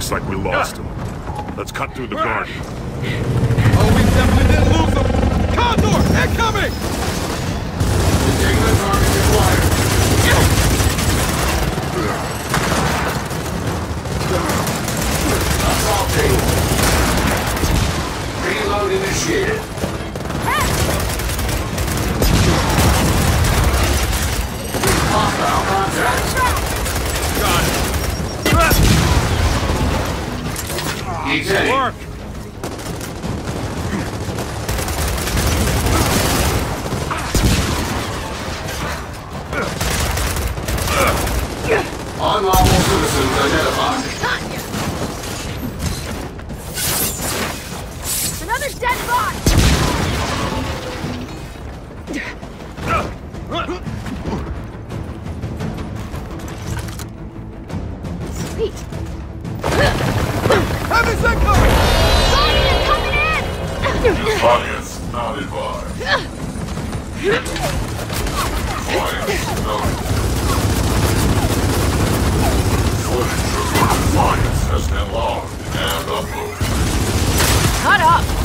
Looks like we lost him. Let's cut through the garden. Oh, we definitely didn't lose them! Condor, incoming! Containment target required. Assault Sweet. Heavy incoming! Guardian is coming in! Audience not advised. Defiance noted. Footage of your defiance has been logged and uploaded. Cut up!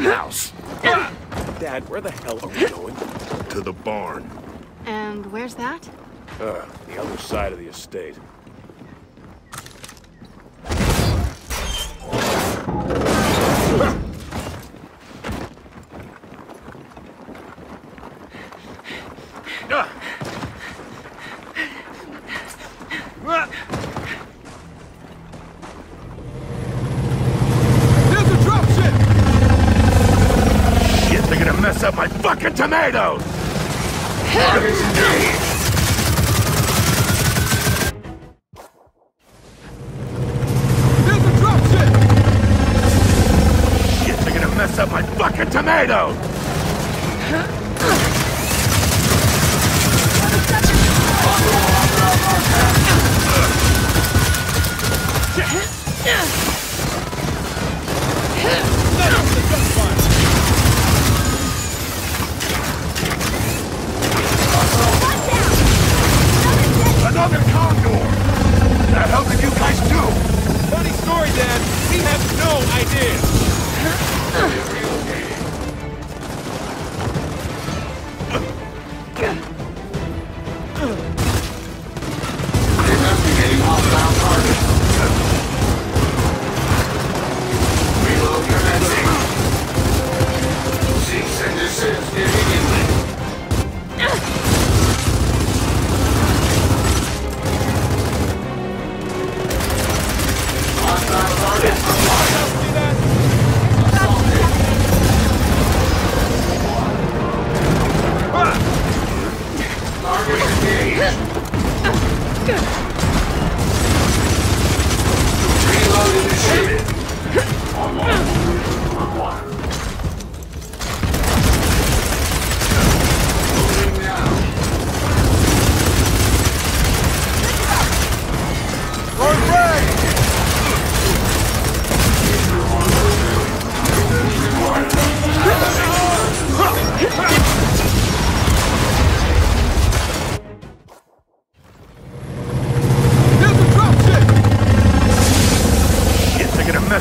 Greenhouse. Dad, where the hell are we going? To the barn. And where's that? Uh, the other side of the estate. Here's fucking tomatoes! Targets engaged. Here's a dropship! Shit, they're gonna mess up my fucking tomatoes!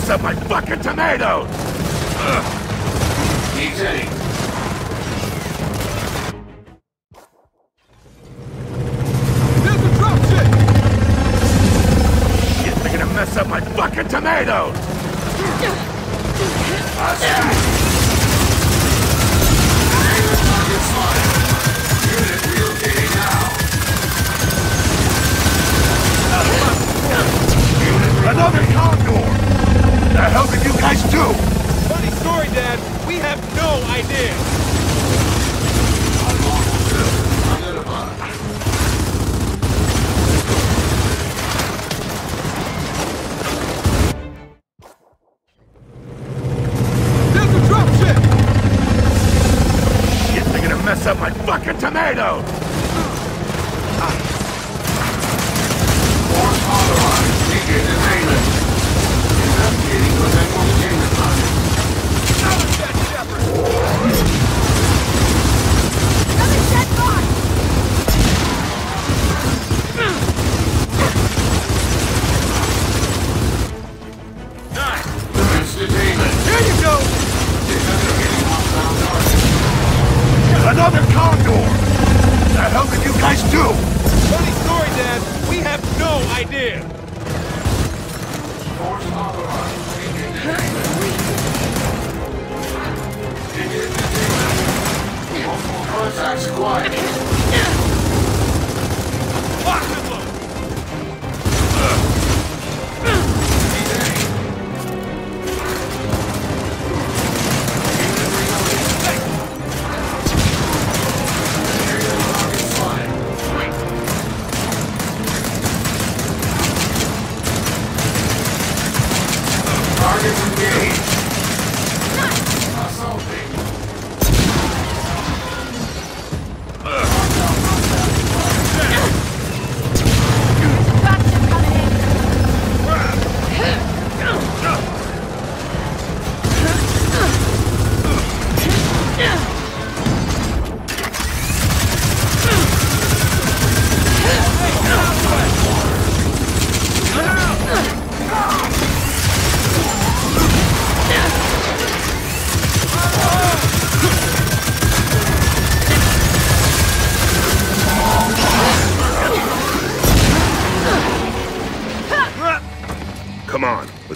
Mess up my fucking tomatoes! Easy. There's a drop ship! Shit, they're gonna mess up my fucking tomatoes! Unit relocating now. Another condor! The hell did you guys do? Funny story, Dad. We have no idea. Multiple contacts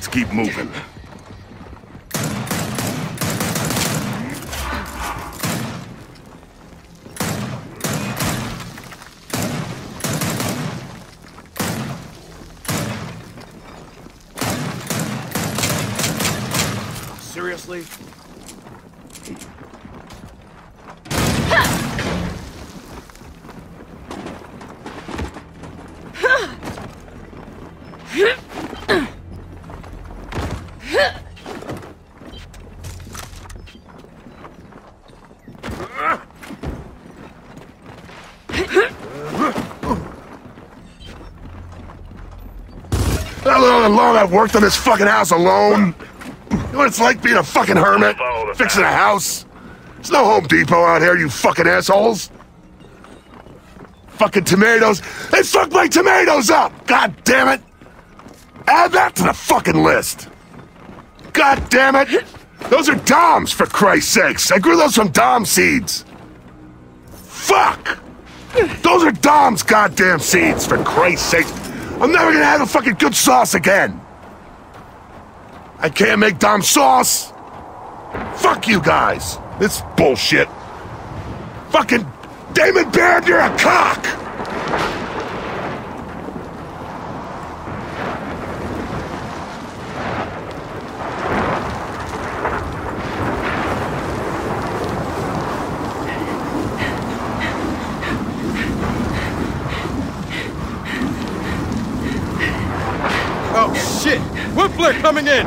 let's keep moving. Seriously? I've worked on this fucking house alone? You know what it's like being a fucking hermit? Fixing a house? There's no Home Depot out here, you fucking assholes. Fucking tomatoes. They fucked my tomatoes up! God damn it! Add that to the fucking list. God damn it! Those are Doms, for Christ's sakes. I grew those from Dom seeds. Fuck! Those are Dom's goddamn seeds, for Christ's sake. I'm never gonna have a fucking good sauce again. I can't make Dom sauce. Fuck you guys. This bullshit. Fucking Damon Baird, you're a cock! Oh, shit! Windflare coming in!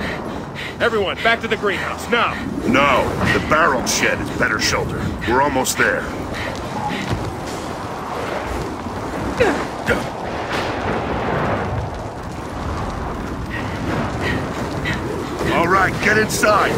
Everyone, back to the greenhouse, now! No, the barrel shed is better shelter. We're almost there. All right, get inside.